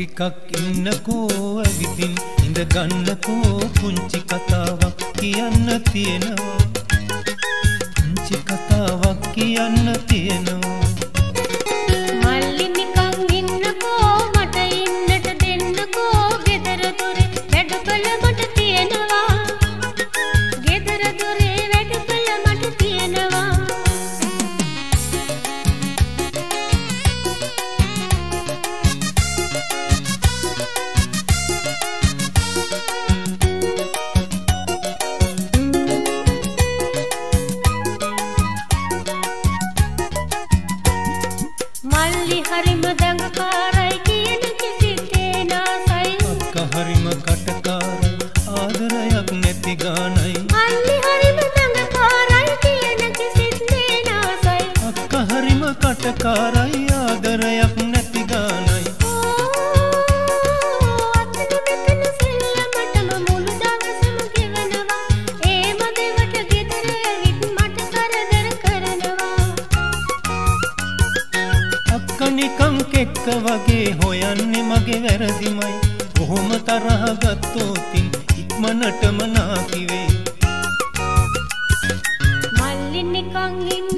ටිකක් ඉන්නකෝ ඇවිදින් ඉඳ ගන්නකෝ පුංචි කතාවක් කියන්න තියෙනවා. පුංචි කතාවක් කියන්න තියෙනවා. නිවනටම නාකිවේ. මල්ලි නිකන් හිම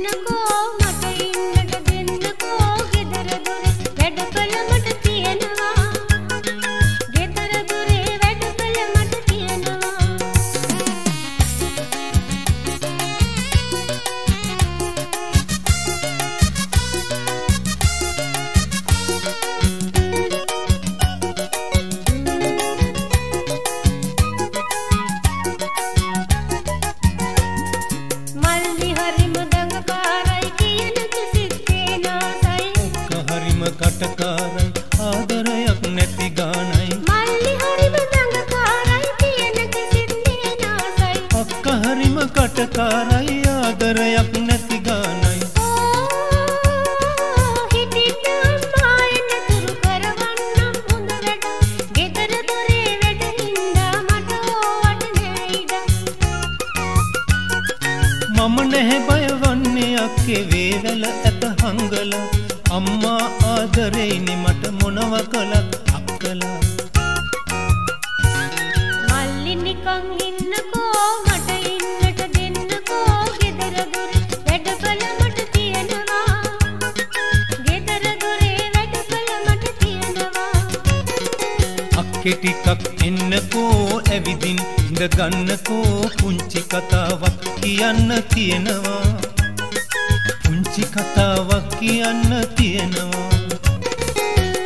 යන්න තියෙනවා.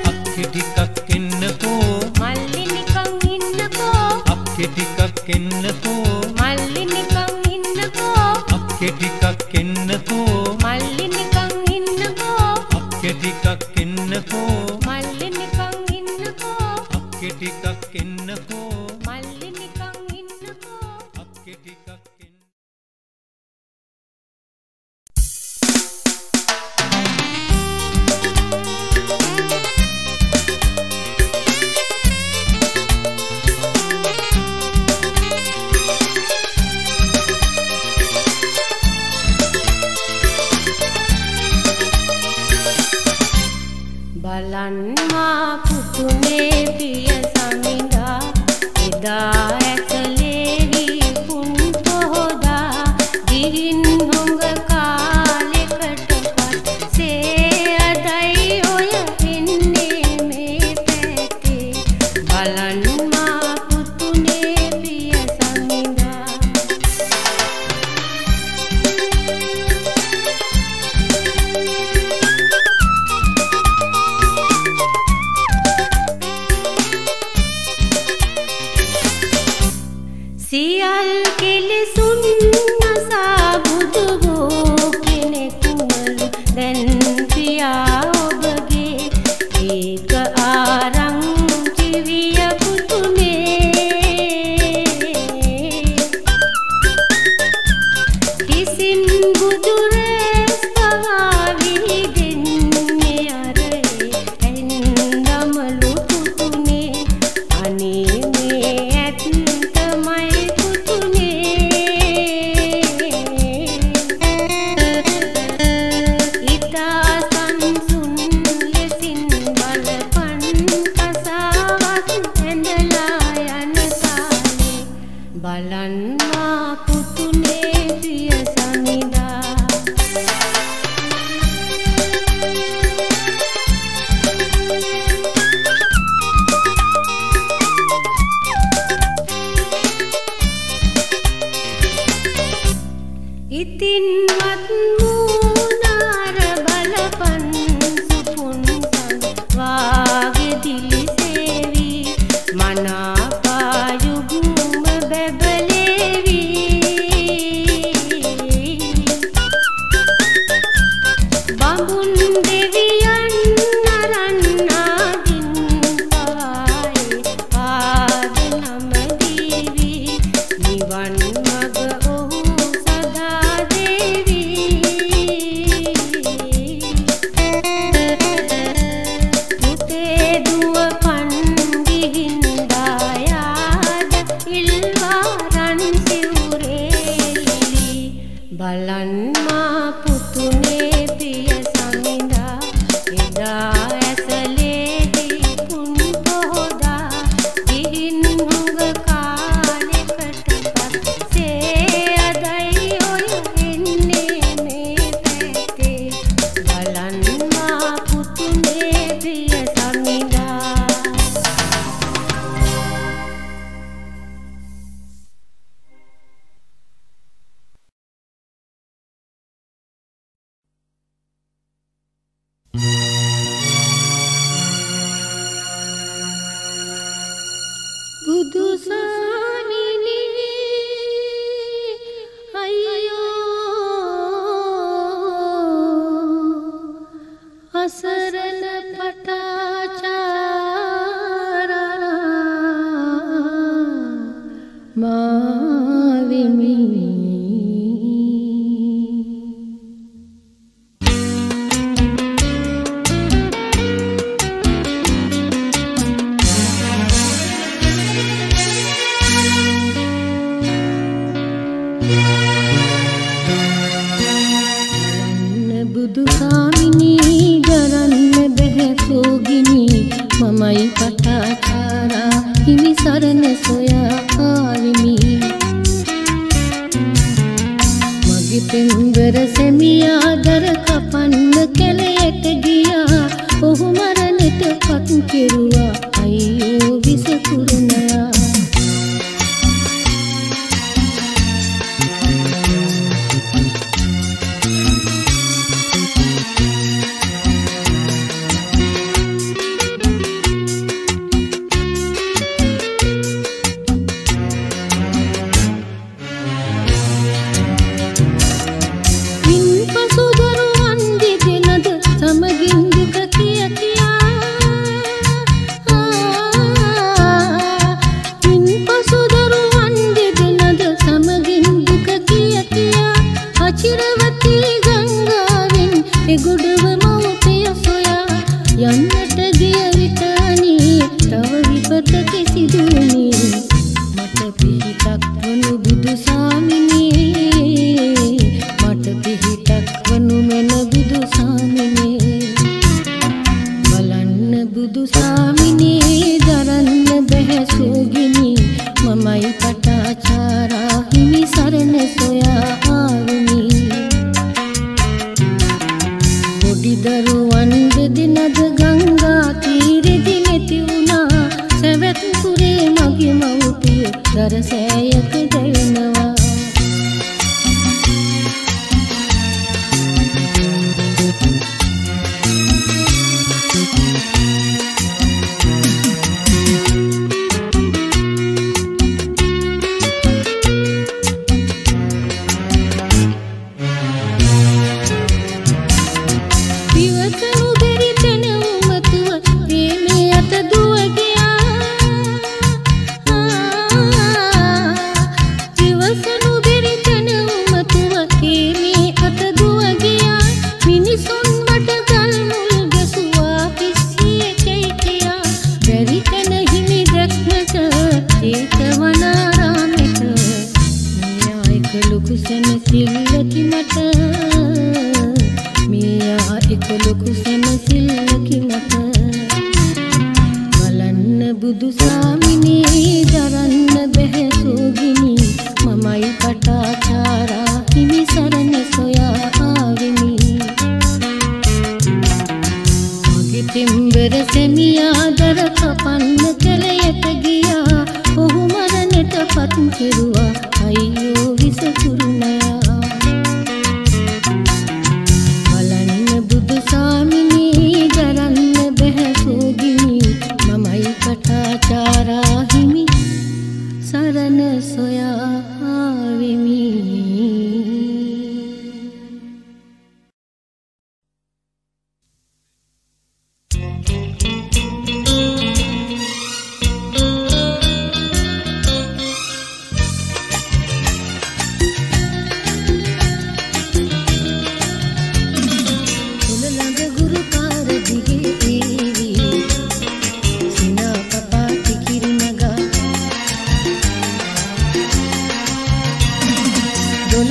අක්කෙ ටිකක් එන්නකෝ. මල්ලි නිකන් ඉන්නකෝ. අක්කෙ ටිකක් එන්නකෝ.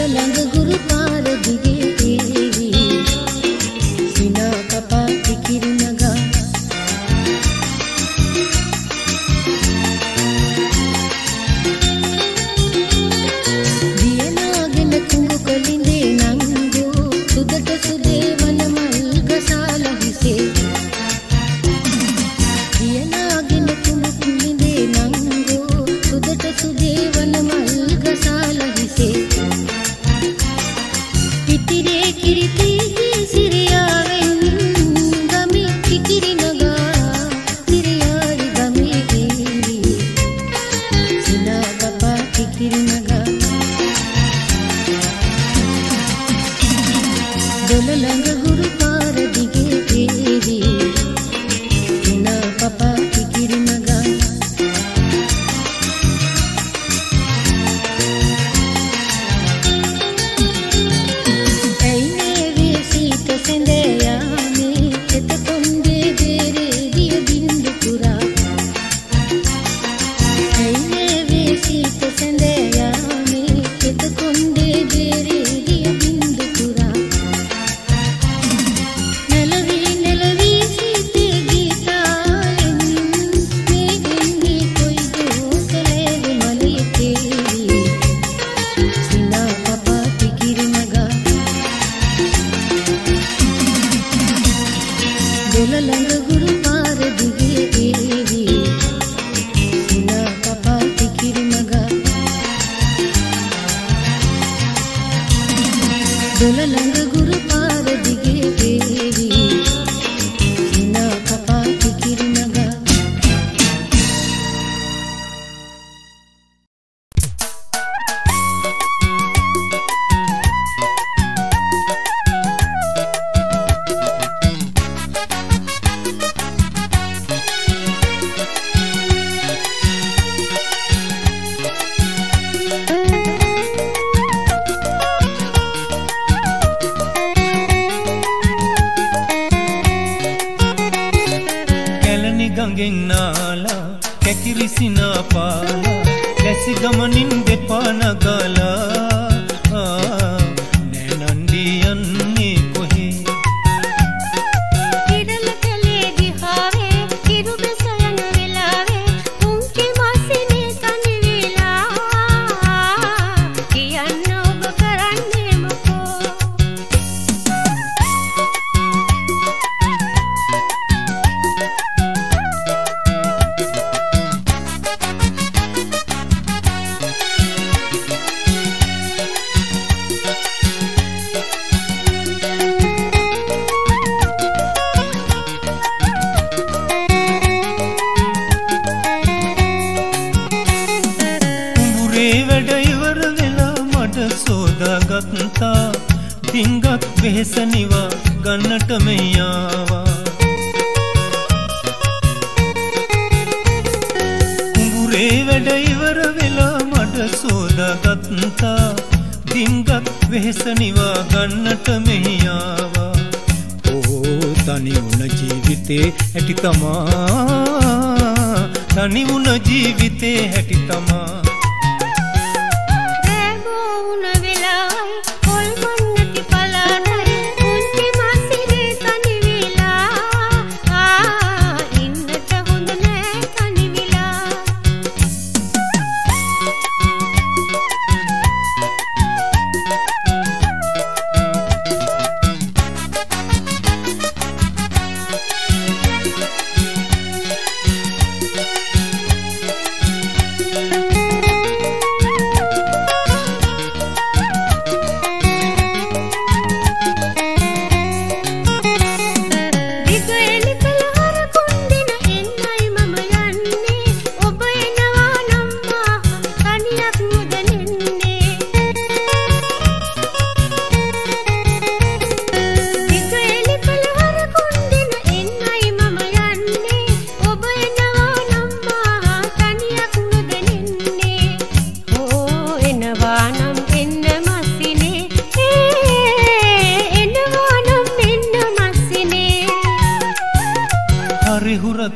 Altyazı புலலங்கு குருவி සෝදාගත්තා. තිංගත් වෙහෙසනිවා ගන්නට මෙයාවා කුඹුරේ වැඩ ඉවර වෙලා මඩ සෝදාගත්තා. තිංගත් වෙහෙසනිවා ගන්නට මෙයාවා ඕ තනි වුණ ජීවිතේ ඇටි තමා. තනි වුණ ජීවිතේ හැටි තමා.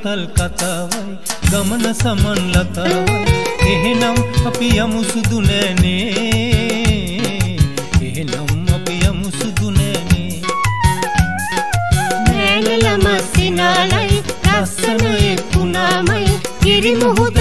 මුදල් කතාවයි ගමන සමන් ලතාවයි. එහෙනම් අපි යමු සුදු නෑනේ. එහෙනම් අපි යමු සුදු නෑනේ. නෑනල මස්සිනාලයි ලස්සනයේ කුණාමයි ගිරි මුහුද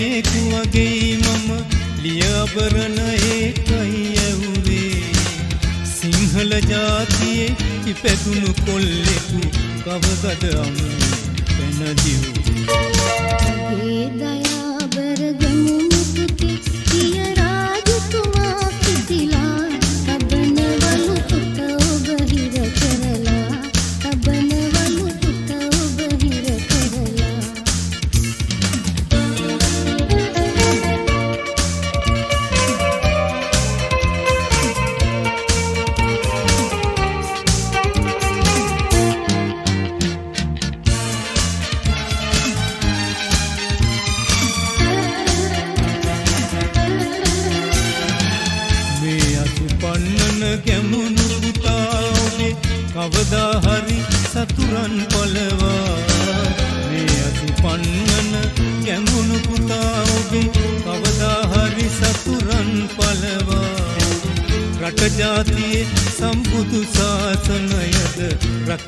ගොවියෙකු වගේ මම ලියාබරණයේ කයි ඇවුවේ සිංහල ජාතියේ ඉපැදුණු කොල්ලෙකු කවදද අමු පැනදිව්වේ ඒ දය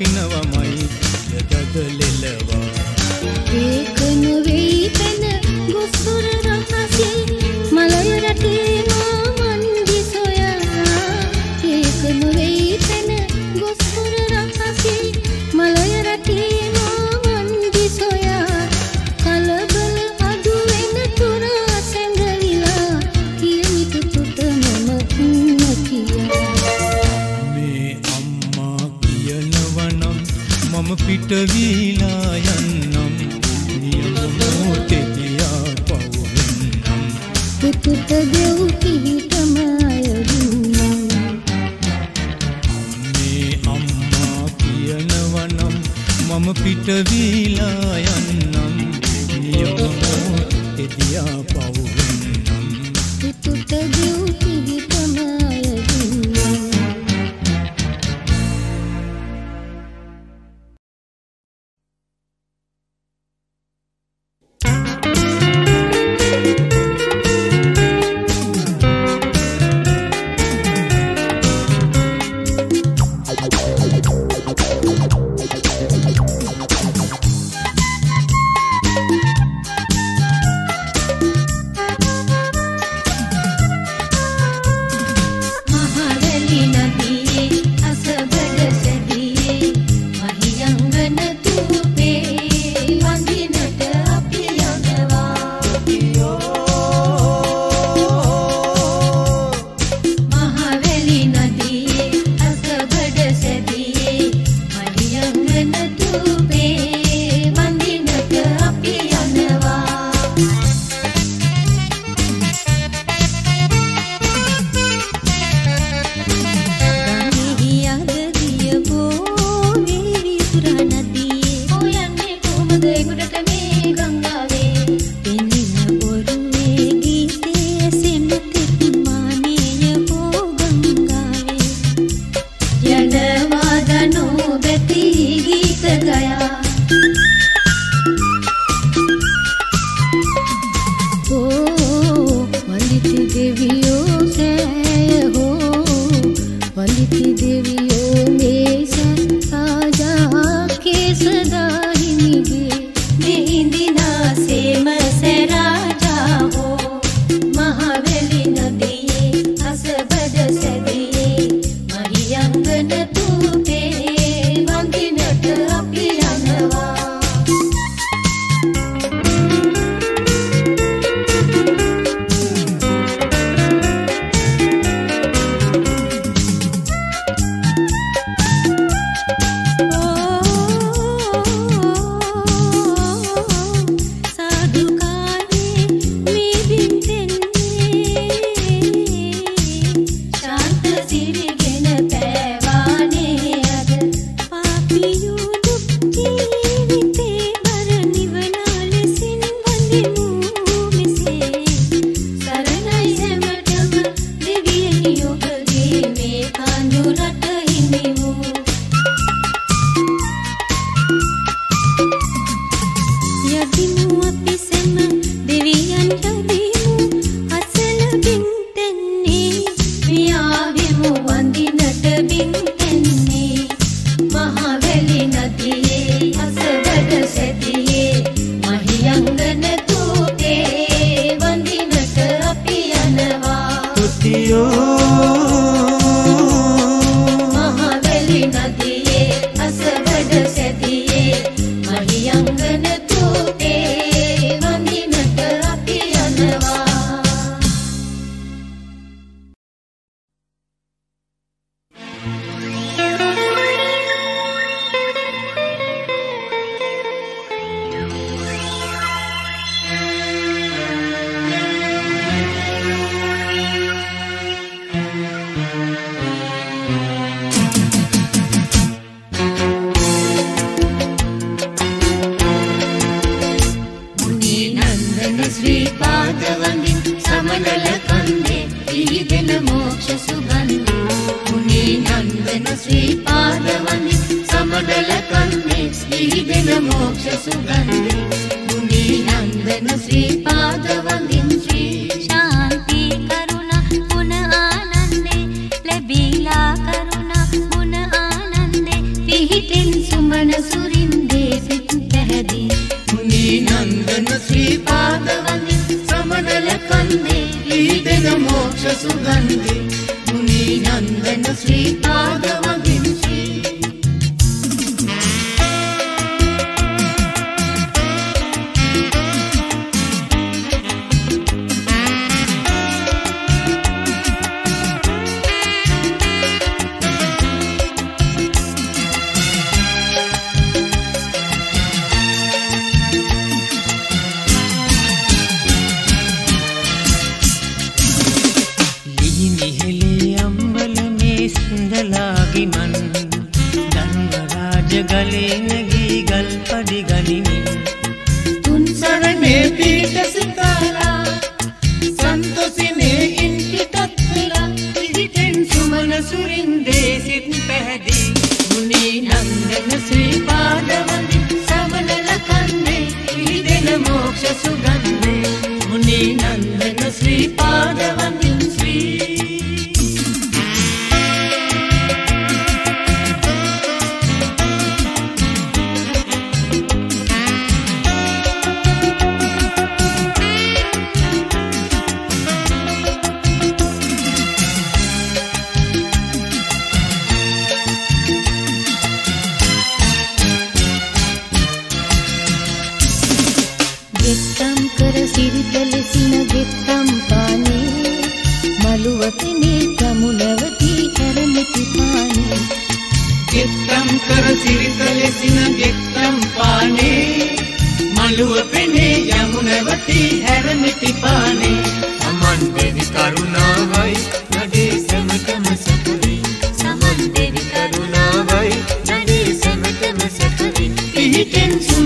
சின்னவா පිටවීලා යන්නම්. නියම මෝතෙතියා පවුවෙන්නම්. එතුත දෙව් පිහිටම අයදුන්නම් මේ අම්මා කියනවනම් මම පිටවීලා යන්නම්. නියම මෝතෙතියා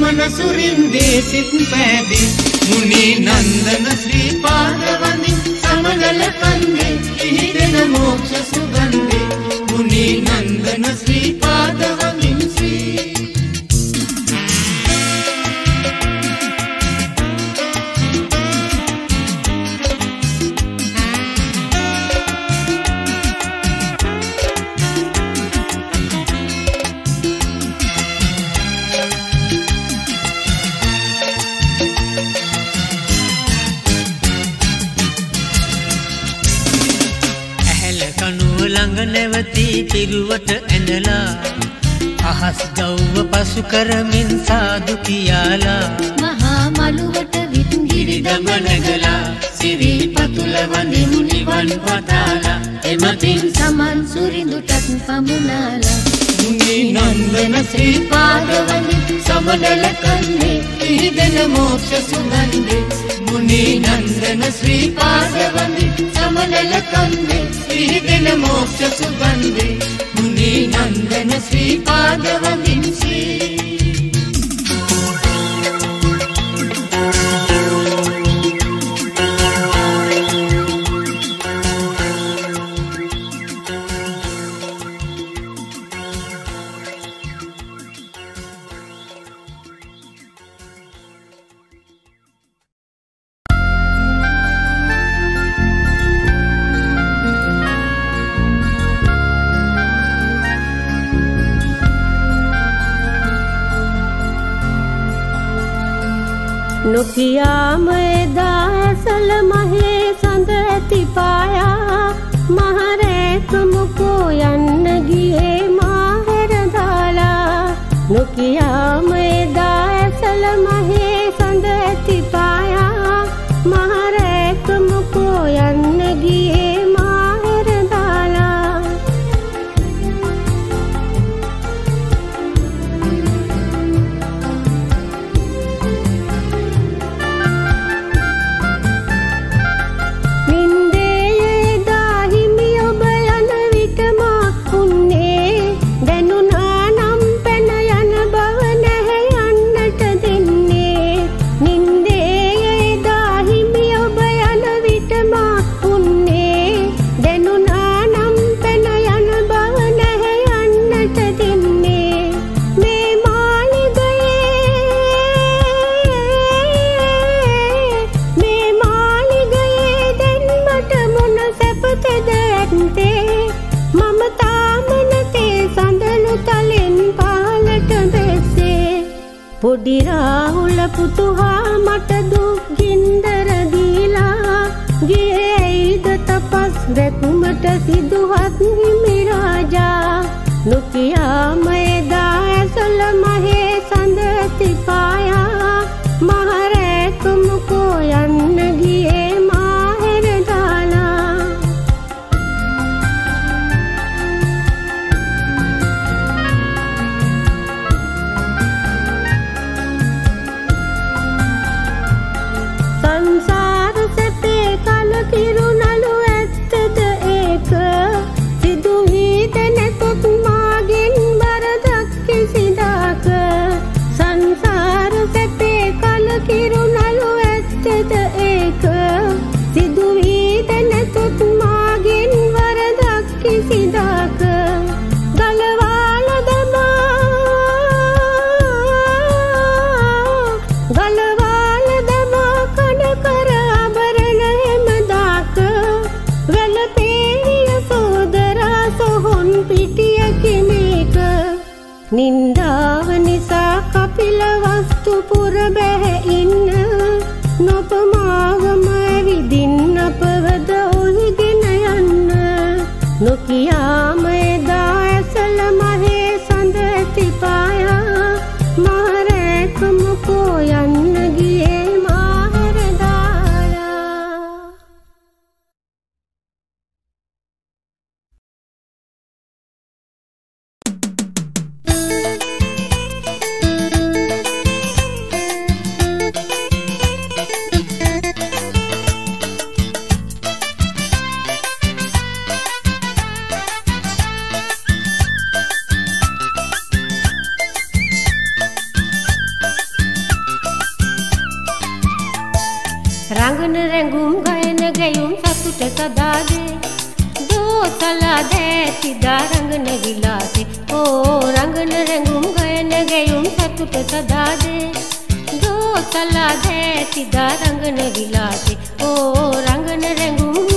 මනසුරින්දේ සිත් පෑදි. මුනේ නන්දන ශ්‍රී පාදවඳින් සමගල කන්දේ හිදෙන මෝක්ෂ සුගන්ධේ මුනේ නන්දන ශ්‍රී පසු කරමින් සාදු කියාලා මහා මළුවට විතුගිරි ගමනගලා සිවිල් පතුල වඳිමු නිවන් වතාලා එමතින් සමන් සුරිඳුටත් පමුණාලා. මුනි නන්දන ශ්‍රී පාදවලි සමනල කන්නේ ඉහිදෙන මෝක්ෂ සුගන්ධේ. ගුණී නන්දන ශ්‍රී පාදවමි සමනල කන්දේ පිහිටෙන මෝක්ෂ සුගන්ධේ ගුණී නන්දන ශ්‍රී පාදවමින් ශ්‍රී अनुकिया मैं සිදුහත් සදාදේ දෝතලා දැති දාරංගන විලාසේ ඕ රංගන රැඟුම් ගයන ගැයුම් සතුට සදාදේ දෝතලා දැති දාරංගන විලාසේ ඕ රංගන රැඟුම්